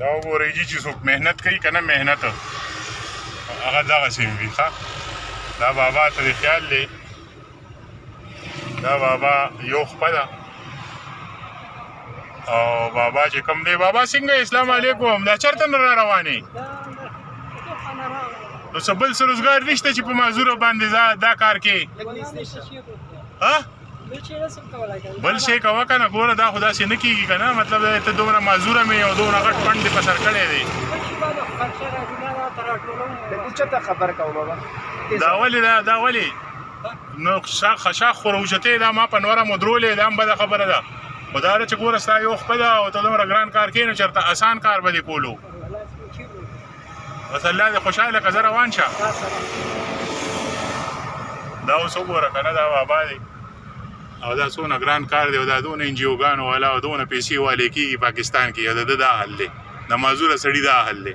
دا وګورئ چې څوک محنت کوي که نه محنت هغه دغسې وي ښه دا بابا ته دې خیال دی دا بابا یو خپه ده او بابا چې کوم دی بابا څنګه اسلام علیکم دا چېرته نه را روانې نو څه بل څه روزګار نشته چې په معذوره باندې دا کار کې ها بل شي کوا کنه ګوره دا خدا سي نه کیږي کنه مطلب دا ته دومره معذوره مې او دومره غټ پند په سر کړې دی دا خبر کوم بابا دا ولې دا دا ولې نو شا خشا خروجته دا ما په نوره مدرولې دا هم بده خبره ده خدا دې چې ګوره ستا یو خپل او ته دومره ګران کار کینې چرته اسان کار به دې کولو بس الله دې خوشاله که زه روان شه دا اوس وګوره که نه دا بابا دی او دا څونه ګران کار دی او دا دونه انجیوګانو والا او دونه پیسې والې کېږي پاکستان کې د ده دا حل دی د معذوره سړي دا حل دی